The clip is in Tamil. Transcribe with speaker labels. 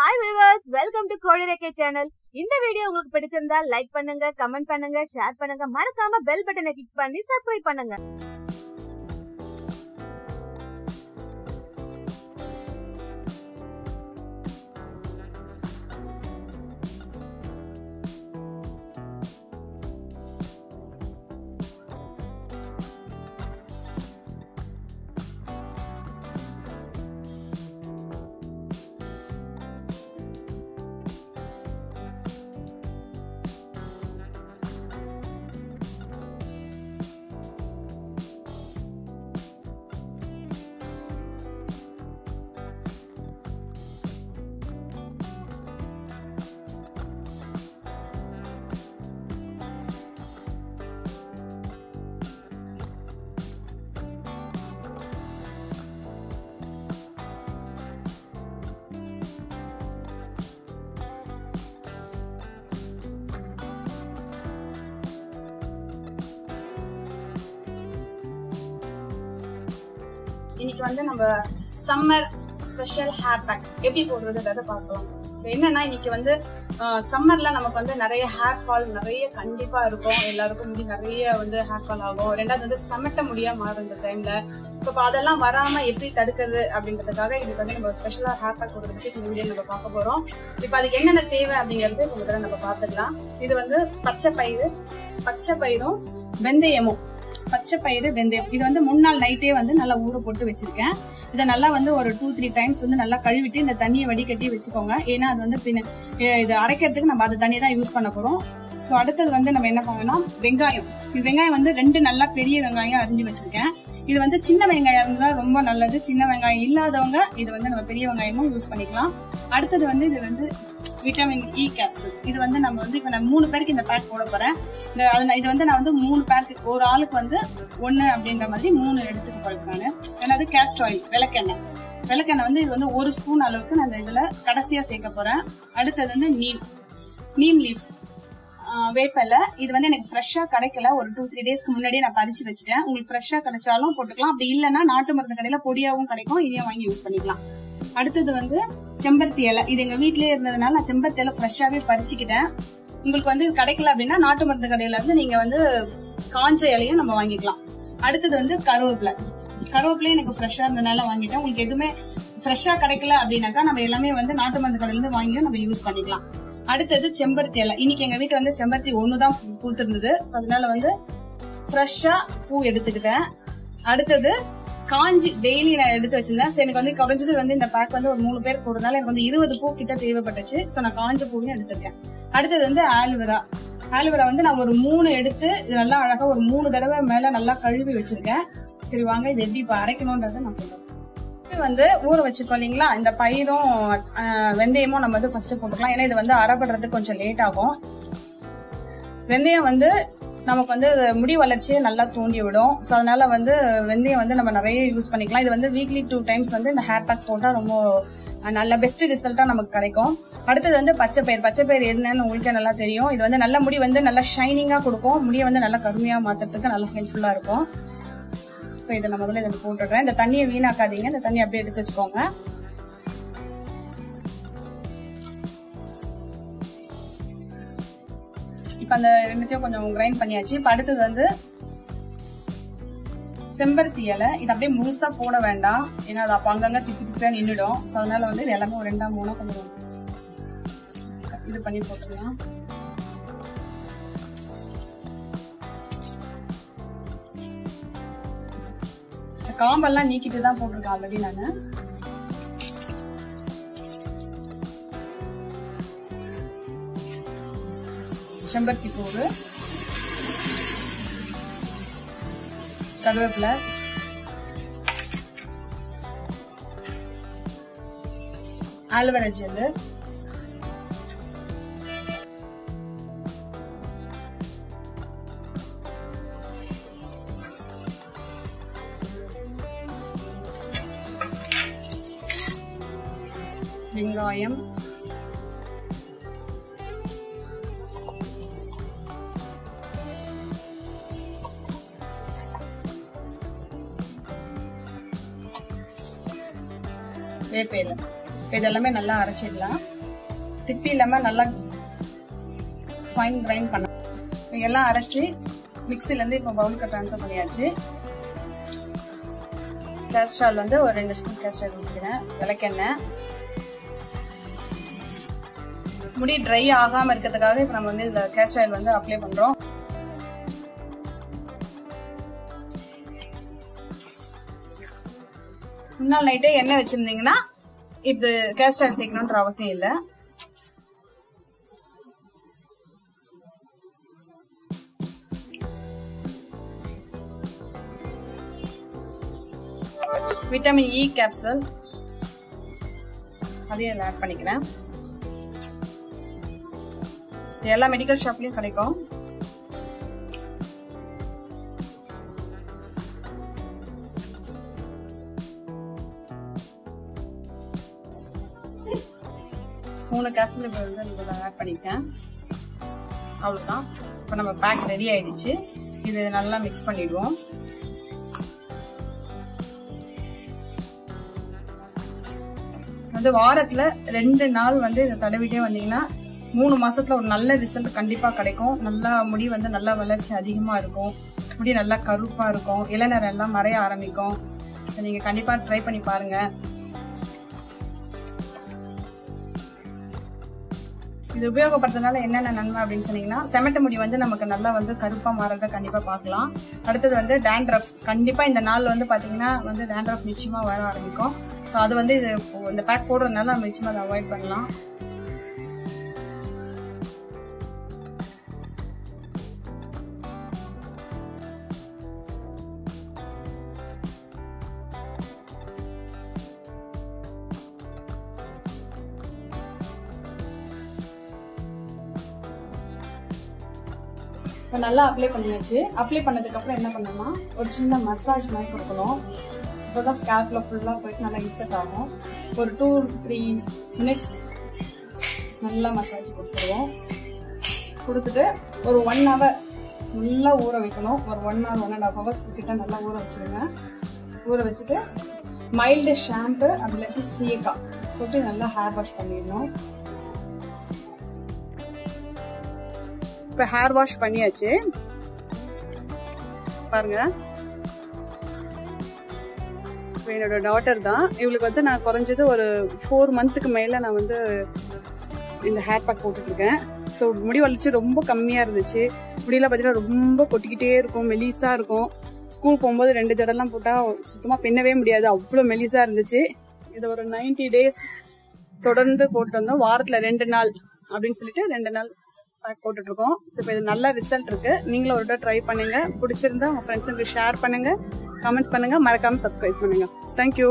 Speaker 1: ஹாய் வியூவர்ஸ் வெல்கம் டு கோடிரேகே சேனல் இந்த வீடியோ உங்களுக்கு பிடிச்சிருந்தா லைக் பண்ணுங்க கமெண்ட் பண்ணுங்க ஷேர் பண்ணுங்க. மறக்காம பெல் பட்டனை கிளிக் பண்ணி சப்ஸ்கிரைப் பண்ணுங்க.
Speaker 2: இன்னைக்கு வந்து நம்ம சம்மர் ஸ்பெஷல் ஹேர் பேக் எப்படி போடுறதுன்றதை பார்க்கலாம். என்னன்னா இன்னைக்கு வந்து சம்மர்ல நமக்கு வந்து நிறைய ஹேர் ஃபால் நிறைய கண்டிப்பா இருக்கும். எல்லாருக்கும் முடி நிறைய வந்து ஹேர் ஃபால் ஆகும். ரெண்டாவது வந்து சமட்ட முடியா மாறும் இந்த டைம்ல ஸோ இப்போ அதெல்லாம் வராம எப்படி தடுக்கிறது அப்படின்றதுக்காக இதுக்கு வந்து நம்ம ஸ்பெஷலா ஹேர் பேக் போடுறது பத்தி இந்த வீடியோ நம்ம பார்க்க போறோம். இப்போ அதுக்கு என்னென்ன தேவை அப்படிங்கறது இந்த நம்ம பார்த்துக்கலாம். இது வந்து பச்சை பயிறு பச்சை பயிரும் வெந்தயமும். பச்சை பயிறு வெந்தயம் இது வந்து முன்னாள் நைட்டே வந்து நல்லா ஊற போட்டு வச்சிருக்கேன். இதை நல்லா வந்து ஒரு டூ த்ரீ டைம்ஸ் வந்து நல்லா கழுவிட்டு இந்த தண்ணியை வடிகட்டி வச்சுக்கோங்க. ஏன்னா அது வந்து பின்ன இது அரைக்கிறதுக்கு நம்ம அந்த தண்ணியை தான் யூஸ் பண்ண போறோம். ஸோ அடுத்தது வந்து நம்ம என்ன பண்ணலாம் வெங்காயம். இது வெங்காயம் வந்து ரெண்டு நல்லா பெரிய வெங்காயம் அரிஞ்சு வச்சிருக்கேன். இது வந்து சின்ன வெங்காயம் இருந்தா ரொம்ப நல்லது. சின்ன வெங்காயம் இல்லாதவங்க இது வந்து நம்ம பெரிய வெங்காயமும் யூஸ் பண்ணிக்கலாம். அடுத்தது வந்து இது வந்து விட்டமின் இ கேப்சூல் இது வந்து நம்ம வந்து இப்போ நான் மூணு பேருக்கு இந்த பேக் போட போறேன். இந்த அது நான் இது வந்து நான் வந்து மூணு பேருக்கு ஒரு ஆளுக்கு வந்து ஒன்று அப்படின்ற மாதிரி மூணு எடுத்துக்க போறேன் நான். என்னது கேஸ்ட் ஆயில் விளக்கெண்ணெய். விளக்கெண்ணெய் வந்து இது வந்து ஒரு ஸ்பூன் அளவுக்கு நான் இந்த இதில் கடைசியாக சேர்க்க போறேன். அடுத்தது வந்து நீம் நீம் லீஃப் வேப்பல. இது வந்து எனக்கு ஃப்ரெஷ்ஷா கிடைக்கல. ஒரு டூ த்ரீ டேஸ்க்கு முன்னாடியே நான் பறிச்சு வச்சுட்டேன். உங்களுக்கு ஃப்ரெஷ்ஷா கிடைச்சாலும் போட்டுக்கலாம். அப்படி இல்லைன்னா நாட்டு மருந்து கடையில பொடியாவும் கிடைக்கும். இதையும் வாங்கி யூஸ் பண்ணிக்கலாம். அடுத்தது வந்து செம்பருத்தி இலை இது எங்க வீட்லயே இருந்ததுனால நான் செம்பருத்தி இலை ஃப்ரெஷ்ஷாவே பறிச்சுக்கிட்டேன். உங்களுக்கு வந்து இது கிடைக்கல அப்படின்னா நாட்டு மருந்து கடையில இருந்து நீங்க வந்து காஞ்ச இலையும் நம்ம வாங்கிக்கலாம். அடுத்தது வந்து கருவேப்பிலை. கருவேப்பிலையும் எனக்கு ஃப்ரெஷ்ஷா இருந்ததுனால வாங்கிட்டேன். உங்களுக்கு எதுவுமே ஃப்ரெஷ்ஷா கிடைக்கல அப்படின்னாக்கா நம்ம எல்லாமே வந்து நாட்டு மருந்து கடையில இருந்து வாங்கி நம்ம யூஸ் பண்ணிக்கலாம். அடுத்தது செம்பருத்தி இலை இன்னைக்கு எங்க வீட்டுல வந்து செம்பருத்தி ஒண்ணுதான் பூத்திருந்தது. ஸோ அதனால வந்து ஃப்ரெஷ்ஷா பூ எடுத்துக்கிட்டேன். அடுத்தது காஞ்சி டெய்லி நான் எடுத்து வச்சிருந்தேன். சரி எனக்கு வந்து குறைஞ்சது வந்து இந்த பேக் வந்து ஒரு மூணு பேர் போடுறதுனால எனக்கு வந்து இருபது பூ கிட்ட தேவைப்பட்டுச்சு. சோ நான் காஞ்ச பூவையும் எடுத்திருக்கேன். அடுத்தது வந்து ஆலுவரா ஆலுவரா வந்து நான் ஒரு மூணு எடுத்து இது நல்லா அழகா ஒரு மூணு தடவை மேல நல்லா கழுவி வச்சிருக்கேன். சரி வாங்க இது எப்படி இப்ப அரைக்கணும்ன்றத நான் சொல்றேன். இது வந்து ஊற வச்சுக்கோ இல்லைங்களா? இந்த பயிரும் வெந்தயமும் நம்ம வந்து ஃபர்ஸ்ட் போட்டுக்கலாம். ஏன்னா இது வந்து அரைப்படுறதுக்கு கொஞ்சம் லேட் ஆகும். வெந்தயம் வந்து நமக்கு வந்து முடி வளர்ச்சியை நல்லா தூண்டி விடும் ஸோ அதனால வந்து வெந்தயம் வந்து நம்ம நிறைய யூஸ் பண்ணிக்கலாம். இது வந்து வீக்லி டூ டைம்ஸ் வந்து இந்த ஹேர் பேக் போட்டால் ரொம்ப நல்ல பெஸ்ட் ரிசல்ட்டா நமக்கு கிடைக்கும். அடுத்தது வந்து பச்சை பயிர் பச்சை பயிர் என்னன்னு உங்களுக்கே நல்லா தெரியும். இது வந்து நல்ல முடி வந்து நல்லா ஷைனிங்கா கொடுக்கும். முடியை வந்து நல்லா கருமையா மாத்துறதுக்கு நல்லா ஹெல்ப்ஃபுல்லா இருக்கும். ஸோ இதை நான் முதல்ல இதை போட்டுடுறேன். இந்த தண்ணியை வீணாக்காதீங்க. இந்த தண்ணியை அப்படியே எடுத்து வச்சுக்கோங்க. இப்ப அந்த ரெண்டுத்தையும் கொஞ்சம் கிரைண்ட் பண்ணியாச்சு. இப்ப அடுத்தது வந்து செம்பருத்தி இலை. இது அப்படியே முழுசா போட வேண்டாம். ஏன்னா அது அப்ப அங்கங்க திப்பி திப்பியா நின்றுடும் ஸோ அதனால வந்து இது எல்லாமே ஒரு ரெண்டா மூணா கொஞ்சம் இது பண்ணி போட்டுக்கலாம். இந்த காம்பெல்லாம் நீக்கிட்டு தான் போட்டிருக்கேன் ஆல்ரெடி நான். செம்பருத்தி பூவு. கருவேப்பிலை. Aloe vera gel. வெங்காயம். வேப்பையில இதெல்லாமே நல்லா அரைச்சிடலாம். திப்பி இல்லாம நல்லா ஃபைன் கிரைண்ட் பண்ண. எல்லாம் அரைச்சி மிக்சில இருந்து இப்போ பவுலுக்கு ட்ரான்ஸ்ஃபர் பண்ணியாச்சு. கேஸ்ட்ரால் வந்து ஒரு ரெண்டு ஸ்பூன் கேஸ்ட்ரால் ஊற்றிக்கிறேன் விளக்கெண்ணெய். முடி ட்ரை ஆகாம இருக்கிறதுக்காக இப்போ நம்ம வந்து இந்த கேஸ்ட் ஆயில் வந்து அப்ளை பண்றோம். முன்னாள் நைட்டே எண்ணெய் வச்சிருந்தீங்கன்னா இது கேஸ்ட் ஆயில் சேர்க்கணுன்ற அவசியம் இல்லை. விட்டமின் இ கேப்சல் அதையும் ஆட் பண்ணிக்கிறேன். எல்லா மெடிக்கல் ஷாப்லயும் கிடைக்கும். மூணு கேப்சூல் இப்போ வந்து நம்ம ஆட் பண்ணிட்டேன் அவ்வளோதான் இப்போ நம்ம பேக் ரெடி ஆயிடுச்சு. இது நல்லா மிக்ஸ் பண்ணிடுவோம். வந்து வாரத்துல ரெண்டு நாள் வந்து இதை தடவிட்டே வந்தீங்கன்னா மூணு மாசத்துல ஒரு நல்ல ரிசல்ட் கண்டிப்பா கிடைக்கும். நல்லா முடி வந்து நல்லா வளர்ச்சி அதிகமா இருக்கும். முடி நல்லா கருப்பா இருக்கும். இளநர் எல்லாம் மறைய ஆரம்பிக்கும். நீங்கள் நீங்க கண்டிப்பா ட்ரை பண்ணி பாருங்க. இது உபயோகப்படுறதுனால என்னென்ன நன்மை அப்படின்னு சொன்னீங்கன்னா செமட்ட முடி வந்து நமக்கு நல்லா வந்து கருப்பா மாறத கண்டிப்பா பார்க்கலாம். அடுத்தது வந்து டேண்ட்ரஃப் கண்டிப்பா இந்த நாள் வந்து பாத்தீங்கன்னா வந்து டேண்ட்ரஃப் நிச்சயமா வர ஆரம்பிக்கும். ஸோ அது வந்து இது இந்த பேக் போடுறதுனால நம்ம நிச்சயமா அதை அவாய்ட் பண்ணலாம். இப்போ நல்லா அப்ளை பண்ணியாச்சு. அப்ளை பண்ணதுக்கப்புறம் என்ன பண்ணோம்னா ஒரு சின்ன மசாஜ் மாதிரி கொடுக்கணும். இப்போதான் ஸ்கேல்ப்ல ஃபுல்லாக போயிட்டு நல்லா இன்செர்ட் ஆகும். ஒரு டூ த்ரீ மினிட்ஸ் நல்லா மசாஜ் கொடுத்துருவோம். கொடுத்துட்டு ஒரு ஒன் ஹவர் நல்லா ஊற வைக்கணும். ஒரு one hour one and half hours கிட்ட நல்லா ஊற வச்சுருங்க. ஊற வச்சுட்டு மைல்டு ஷாம்பு அப்படி இல்லாட்டி சீக்கா போட்டு நல்லா ஹேர் வாஷ் பண்ணிடணும். இப்போ ஹேர் வாஷ் பண்ணியாச்சு. பாருங்க. இப்போ என்னோட டாட்டர் தான். இவளுக்கு வந்து நான் குறைஞ்சது ஒரு ஃபோர் மந்த்துக்கு மேலே நான் வந்து இந்த ஹேர் பேக் போட்டுட்ருக்கேன். ஸோ முடி வளர்ச்சி ரொம்ப கம்மியாக இருந்துச்சு. முடியெல்லாம் பார்த்தீங்கன்னா ரொம்ப கொட்டிக்கிட்டே இருக்கும் மெலிசா இருக்கும். ஸ்கூல் போகும்போது ரெண்டு ஜடெல்லாம் போட்டால் சுத்தமாக பின்னவே முடியாது. அவ்வளோ மெலிசா இருந்துச்சு. இது ஒரு நைன்டி டேஸ் தொடர்ந்து போட்டு வந்தோம். வாரத்தில் ரெண்டு நாள் அப்படின்னு சொல்லிட்டு ரெண்டு நாள் பேக் போட்டுட்டு இருக்கோம் ஸோ இப்போ இது நல்ல ரிசல்ட் இருக்கு. நீங்களும் ஒரு ட்ரை பண்ணுங்க. பிடிச்சிருந்தா உங்க ஃப்ரெண்ட்ஸுக்கு ஷேர் பண்ணுங்க. கமெண்ட்ஸ் பண்ணுங்க. மறக்காம சப்ஸ்கிரைப் பண்ணுங்க. தேங்க்யூ